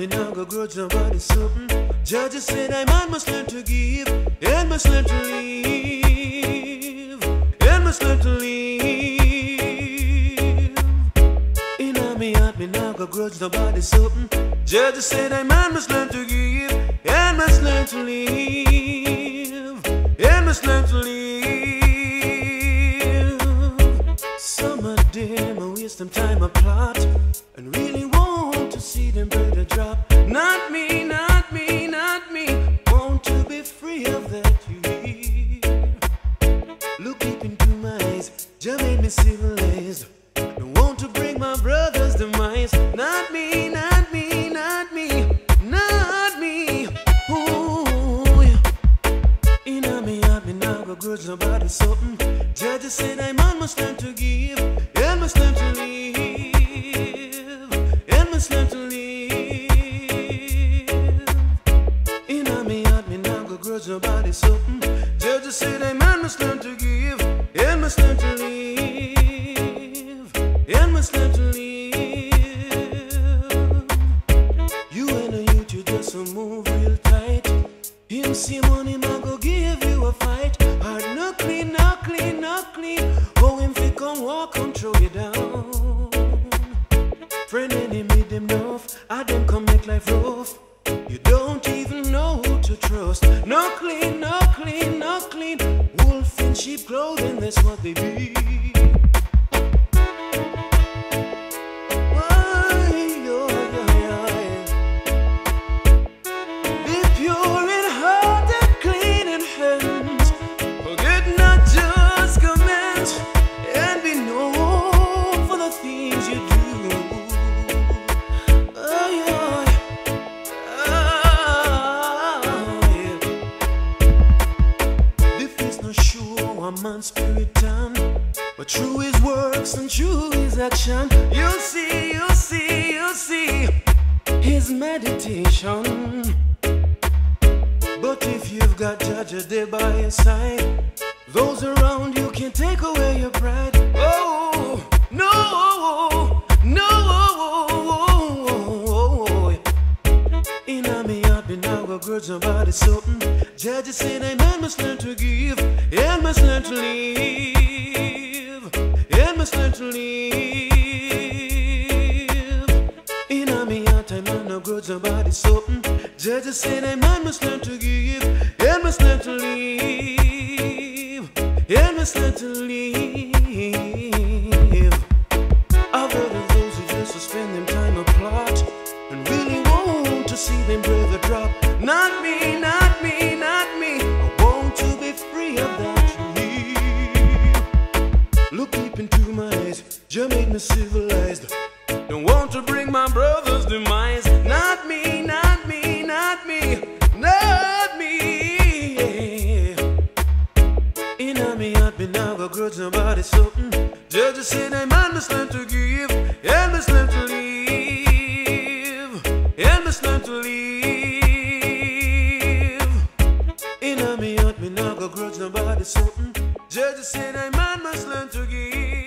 me now go grudge nobody something. Judges said I man must learn to give and must learn to live and must learn to live. In me heart me now go grudge nobody something. Judges said I man must learn to give and must learn to live and must learn to live. Some of them waste them time apart and really want to see them brother Look deep into my eyes, just made me civilized. Don't want to bring my brother's demise. Not me, not me, not me, not me. Ooh, yeah. In me heart, me now go grudge nobody something. Judges say I man must learn to give, and must learn to live, and must learn to live. In a me heart, me now go grudge nobody something. Judges say I and throw you down. Friend enemy them enough, I them come make life rough. You don't even know who to trust. No clean, no clean, no clean. Wolf in sheep clothing, that's what they be. Sure a man's spirit done, but true is works and true is action, you'll see, you'll see, you'll see his meditation. But if you've got Judge a day by your side, those around you can take away your pride. Oh, no, no. In a me heart, me now go grudge nobody something. Judges say that man must learn to give, live. In a me heart, I man no grudge nobody something. Mm. Judges say that man must learn to give, and must learn to live, and must learn to live. I've heard of those who just spend them time apart and really want to see them brother drop. Not me, brother's demise. Not me, not me, not me, not me. In a me up in our grudge, nobody's something. Mm. Judges say that man must learn to give, and must learn to live, and must learn to live. In a me up in our grudge, nobody's something. Mm. Judges say that man must learn to give.